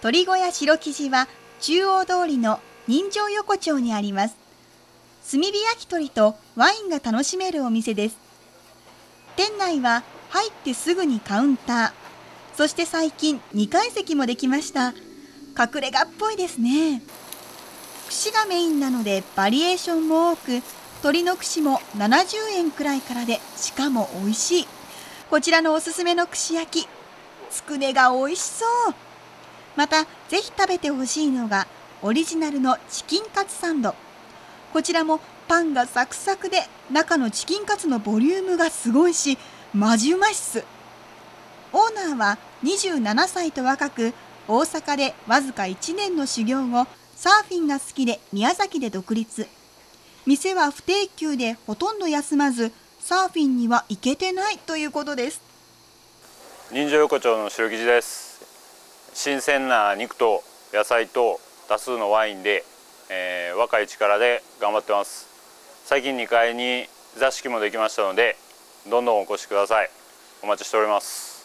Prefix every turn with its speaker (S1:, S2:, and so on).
S1: 鳥小屋白生地は中央通りの人情横丁にあります。炭火焼き鳥とワインが楽しめるお店です。店内は入ってすぐにカウンター。そして最近2階席もできました。隠れ家っぽいですね。串がメインなのでバリエーションも多く鶏の串も70円くらいからでしかも美味しい。こちらのおすすめの串焼きつくねが美味しそう。またぜひ食べてほしいのがオリジナルのチキンカツサンド。こちらもパンがサクサクで中のチキンカツのボリュームがすごいしマジうまいっす。オーナーは27歳と若く大阪でわずか1年の修行後サーフィンが好きで宮崎で独立。店は不定休でほとんど休まずサーフィンには行けてないということです。
S2: 人情横丁の白生地です。新鮮な肉と野菜と多数のワインで、えー、若い力で頑張ってます。最近2階に座敷もできましたのでどんどんお越しください。お待ちしております。